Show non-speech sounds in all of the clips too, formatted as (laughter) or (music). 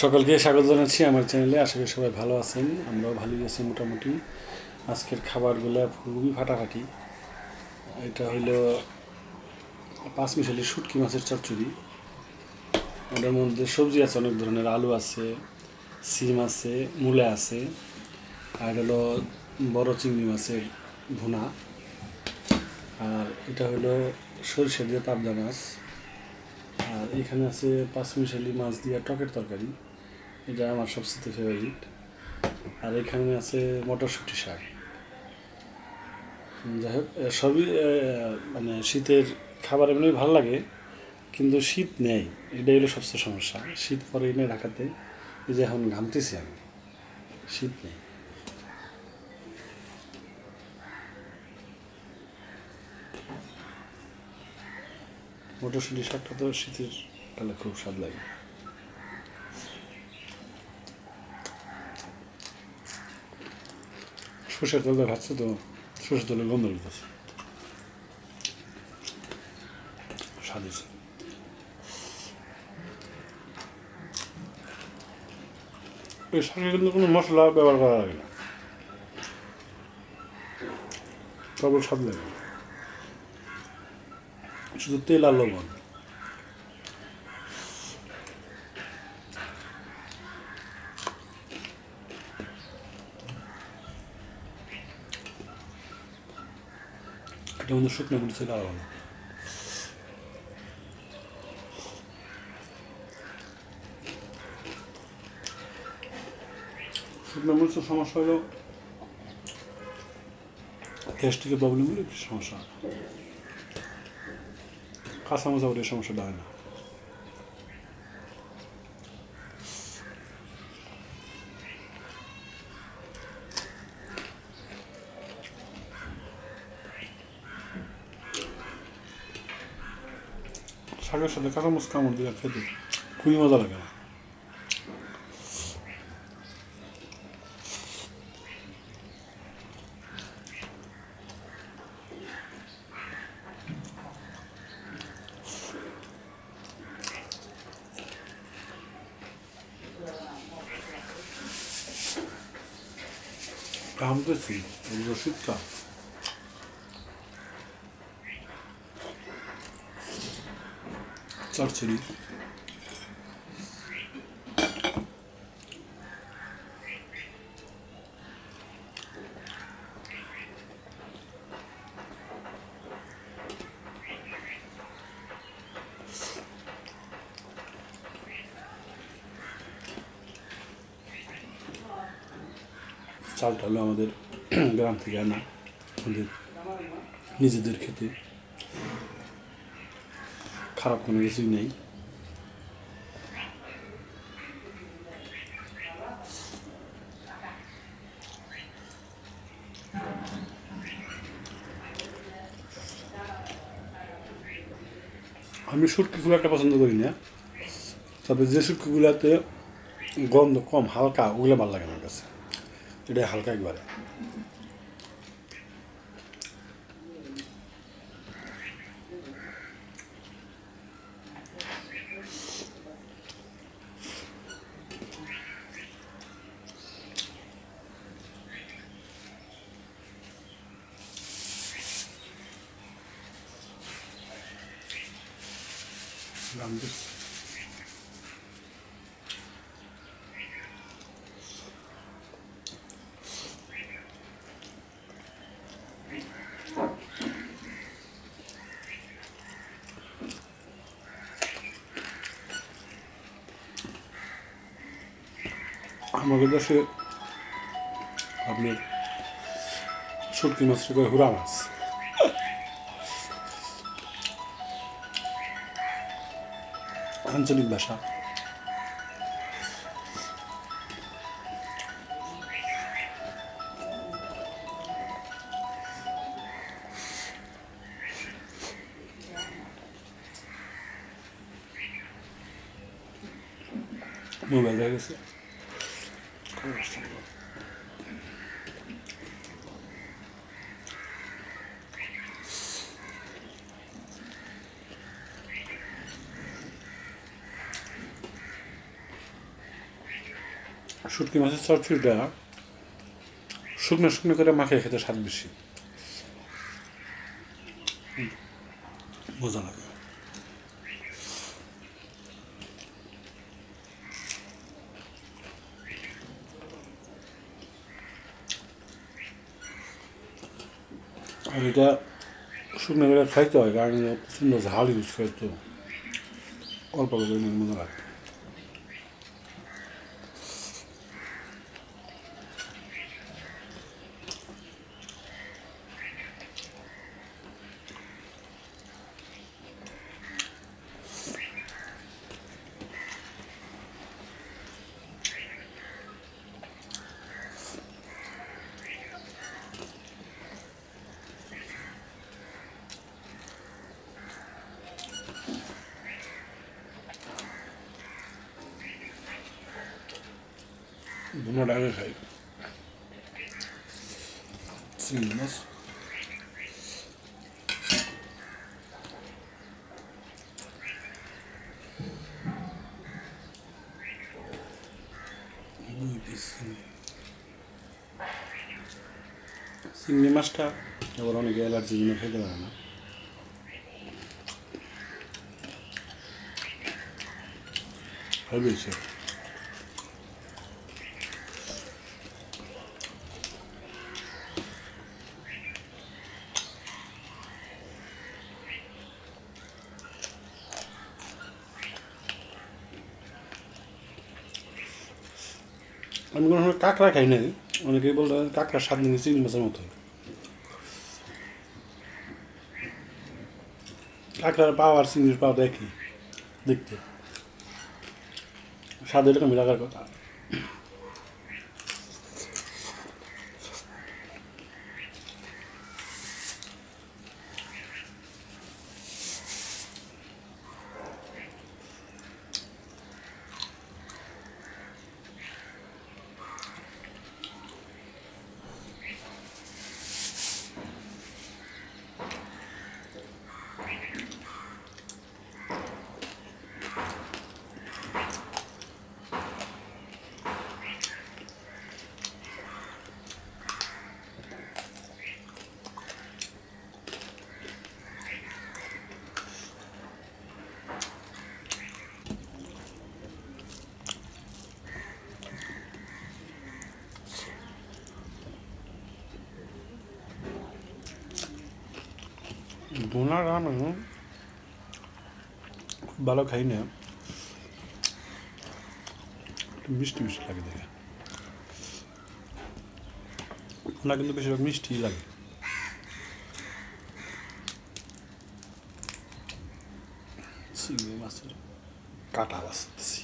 সকলকে স্বাগত জানাচ্ছি আমার চ্যানেলে। আশা করি সবাই ভালো আছেন, আমরাও ভালোই আছি মোটামুটি। আজকের খাবারগুলো খুবই ফাটাফাটি। এটা হইল পাঁচ মিশালি শুটকি মাছের চচ্চড়ি। ওটার মধ্যে সবজি আছে, অনেক ধরনের আলু আছে, সিম আছে, মূলা আছে, আর হলো বড় চিংড়ি মাছের ভুনা। আর এটা হলো সরিষা দিয়ে পাবদা মাছ। আর এখানে আছে পাঁচমিশালি মাছ দিয়ে টকের তরকারি। এটা আমার সবচেয়ে ফেভারিট আর এখানে আছে মটরশুঁটি শাক। যাই হোক সবই মানে শীতের খাবার এমনি ভালো লাগে, কিন্তু শীত নেই। এটাই হলো সবচেয়ে সমস্যা। শীত পরে এনে ঢাকাতে, এই যে এখন ঘামতেছি আমি, শীত নেই। মটরশুঁটি শাকটা তো শীতের। কালে খুব স্বাদ লাগে। সর্ষের তেলটা খাচ্ছে তো সর্ষের তেলের গন্ধ উঠতেছে স্বাদ হয়েছে। এই শাকে কিন্তু কোনো মশলা ব্যবহার করা লাগে না। কেবল স্বাদ লাগে। শুধু তেল আর লবণ। এটা মধ্যে শুকনো মরিচ ছিল আরও ভালো শুকনো মরিচের সমস্যা হলো গ্যাস্ট্রিকের প্রবলেম হলে সমস্যা কাঁচা মজা ওটা সমস্যাটা হয় না শাকের সাথে কাঁচা মাছ কামড় দিয়ে খেতে খুবই মজা লাগে না ঘামতেছি এগুলো শীতকাল চচ্চড়ি চালটা হলো আমাদের গ্রাম থেকে আনা আমাদের নিজেদের খেতে খারাপ কোনো কিছুই নেই। আমি সুটকি খুব একটা পছন্দ করি না, তবে যে সুটকিগুলোতে গন্ধ কম, হালকা, ওগুলো ভালো লাগে আমার কাছে। এটা হালকা একবারে। রামদেশ আমাদের দেশে আপনার শুটকি মাছটা করে হুরা মাছ আঞ্চলিক ভাষা। মোবাইল হয়ে গেছে। শুটকি মাছের চচ্চড়িটা শুকনো শুকনো করে মাখিয়ে খেতে স্বাদ বেশি। মজা লাগে। আর এটা শুকনো করে খাইতে হয়, কারণ প্রচণ্ড ঝাল ইউজ করে তো। অল্প অল্প মজা লাগে। দুটো আগে খাই চিংড়ি মাছ দুই piece চিংড়ি। চিংড়ি মাছটা আবার অনেকে অ্যালার্জি জন্য খেতে পারে না ভেবেছে আমি কোনো সময় কাঁকড়া খাই নাই। অনেকে বলতে কাঁকড়া স্বাদ নিয়ে চিংড়ি মাছের মতো। কাঁকড়ার পাওয়া আর চিংড়ির পাওয়া দেখি দেখতে। স্বাদ এরকমই লাগার কথা। দোনা রান খুব ভালো খাই না একটু মিষ্টি মিষ্টি লাগে দেখে ওনা কিন্তু বেশিরভাগ মিষ্টি লাগে চিংড়ি মাছের কাটা বাঁচতেছি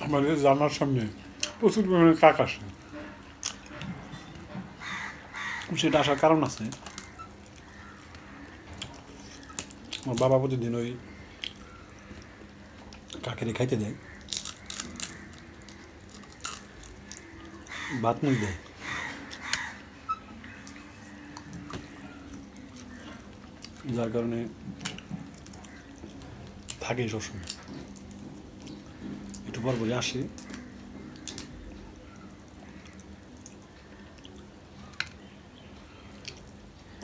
আমাদের জানার সামনে প্রচুর পরিমাণে কাক আসে। সেটা আসার কারণ আছে। আমার বাবা প্রতিদিন ওই কাকেরে খাইতে দেয়। ভাত মুখ দেয়। যার কারণে থাকে সবসময়। একটু পর পরে আসে।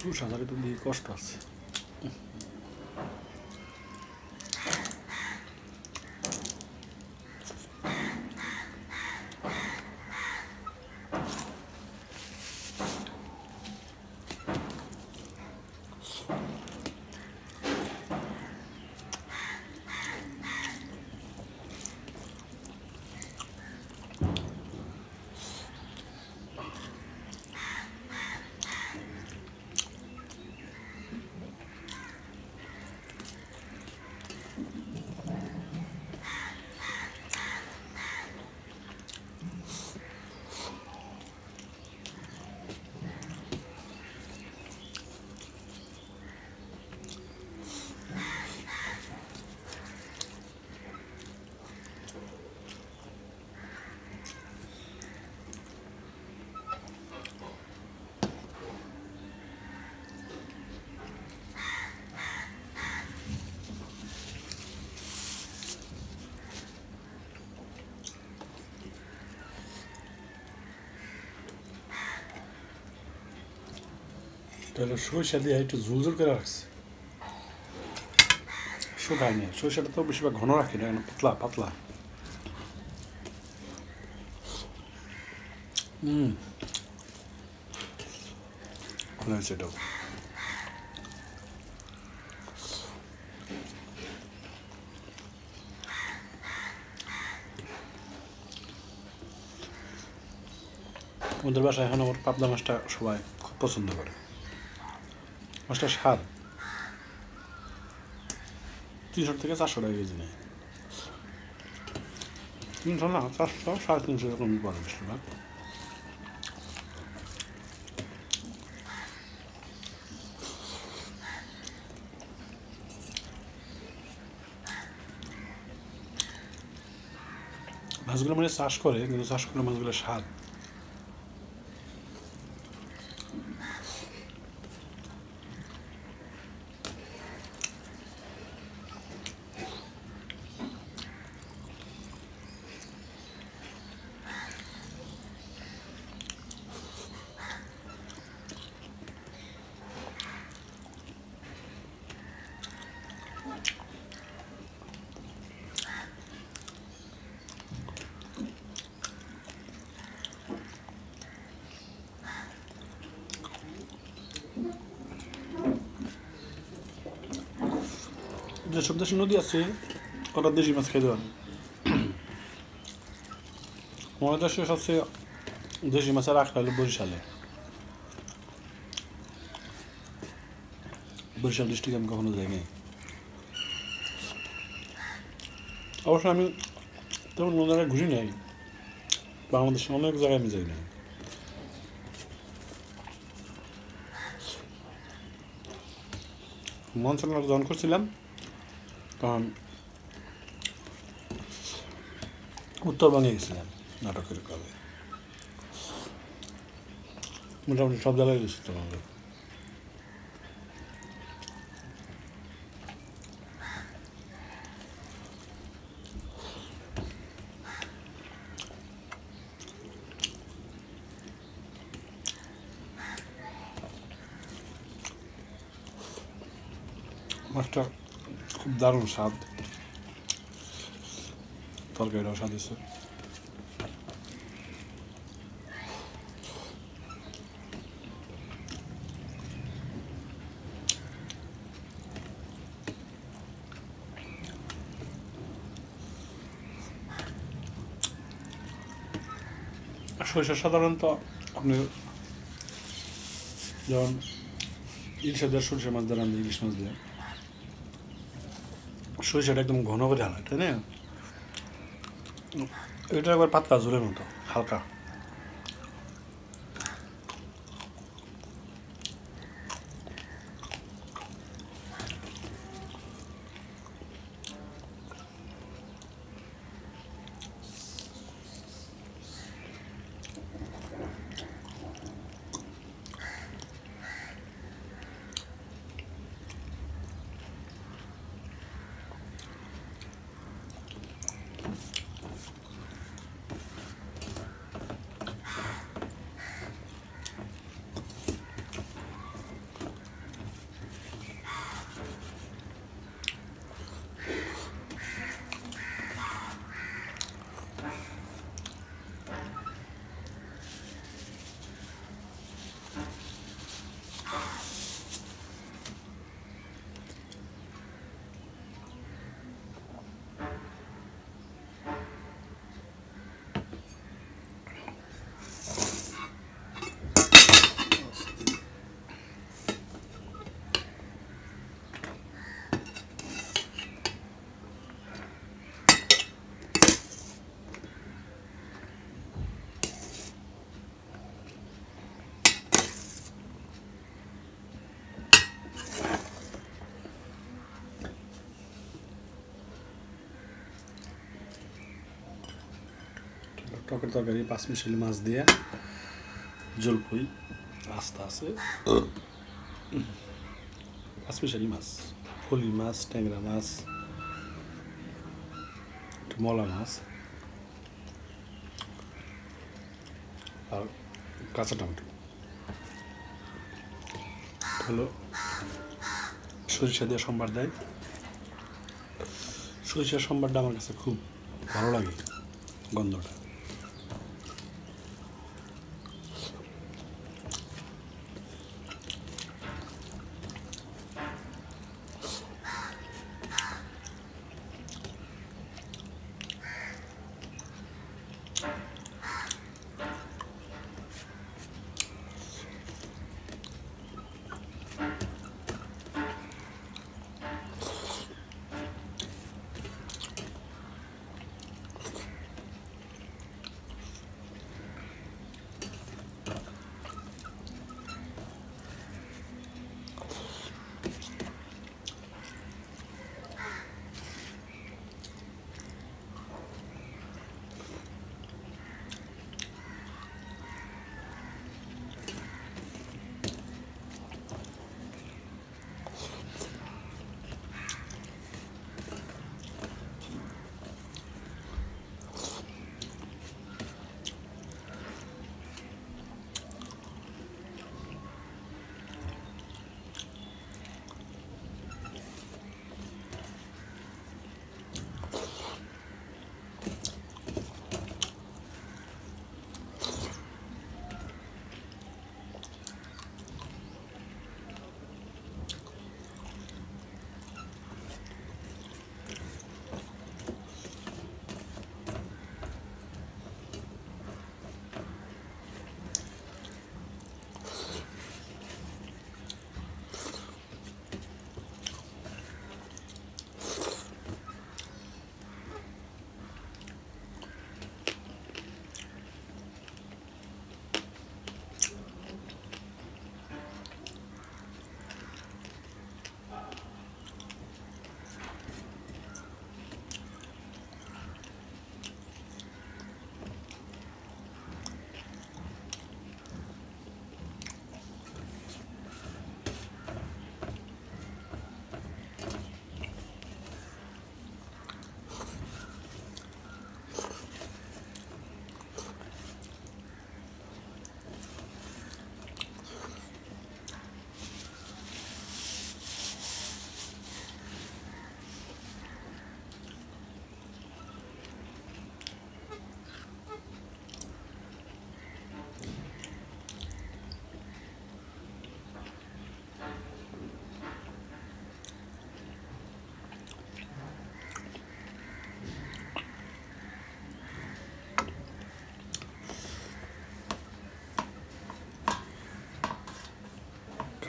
খুব সাঁতারে তো কষ্ট আছে। তাহলে সরিষা দিয়ে একটু ঝুল ঝুল করে রাখছে। শুকায় নেই সরিষাটা তো বেশিরভাগ ঘন রাখি না পাতলা পাতলা। আমাদের বাসায় এখন আমার পাবদা মাছটা সবাই খুব পছন্দ করে। মাছটা স্বাদ। তিনশো থেকে চারশো টাকা কেজি নেয়। তিনশো না, চারশো, সাড়ে তিনশো এরকম পড়ে বেশিরভাগ মাছগুলো মানে চাষ করে, কিন্তু চাষ করলে মাছগুলো স্বাদ যেসব দেশে নদী আছে ওরা দেশি মাছ খাইতে পারে আমাদের দেশে সবচেয়ে দেশি মাছের আখড়া হলো বরিশালে। বরিশাল ডিস্ট্রিক্ট আমি কখনো যাইনি। অবশ্য আমি তেমন কোনো জায়গায় ঘুরি নাই। বাংলাদেশে অনেক জায়গায় আমি যাই নাই। মঞ্চনাটক যখন করছিলাম উত্তরবঙ্গে গেছিলাম নাটকের কালে মোটামুটি সব জায়গায় গেছি তো আমাদের মাছটা খুব দারুণ স্বাদ তরকারিটাও স্বাদ হয়েছে সরিষা সাধারণত আপনি যেমন ইলিশা দিয়ে সরিষা মাছ দিয়ে রান্না, ইলিশ মাছ দিয়ে। সরিষাটা একদম ঘন করে আনা তাই না? এটা একবার পাতলা জোরের মতো হালকা। টকের তরকারি পাঁচ মিশালি মাছ দিয়ে জলপুই আস্তে আছে। পাঁচ মিশালি মাছ, ফলি মাছ, ট্যাংরা মাছ, একটু মলা মাছ, আর কাঁচা টমেটো। হলো সরিষা দিয়ে সম্বার দেয়। সরিষার সম্বারটা আমার কাছে খুব ভালো লাগে গন্ধটা।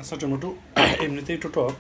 কাঁচা টমেটো (coughs) এমনিতেই একটু টক।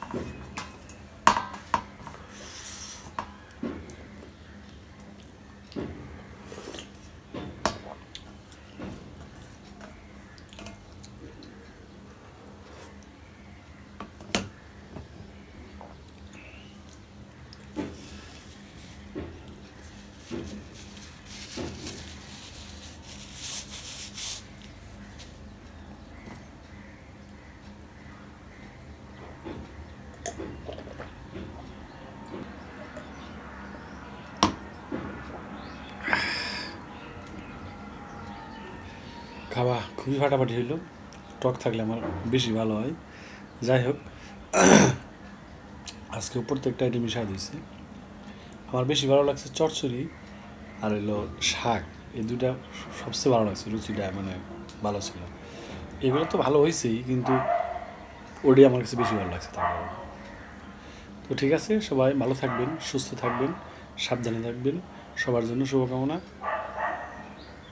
খাওয়া খুবই ফাটাফাটি হইল। টক থাকলে আমার বেশি ভালো হয়। যাই হোক, (clears throat) আজকে প্রত্যেকটা আইটেম মিশাই দিয়েছি। আমার বেশি ভালো লাগছে চচ্চড়ি আর হলো শাক। এই দুটা সবচেয়ে ভালো লাগছে, রুচিটা মানে ভালো ছিল। এগুলো তো ভালো হয়েছেই কিন্তু ওটাই আমার কাছে বেশি ভালো লাগছে তারপর। তো ঠিক আছে, সবাই ভালো থাকবেন, সুস্থ থাকবেন, সাবধানে থাকবেন। সবার জন্য শুভকামনা।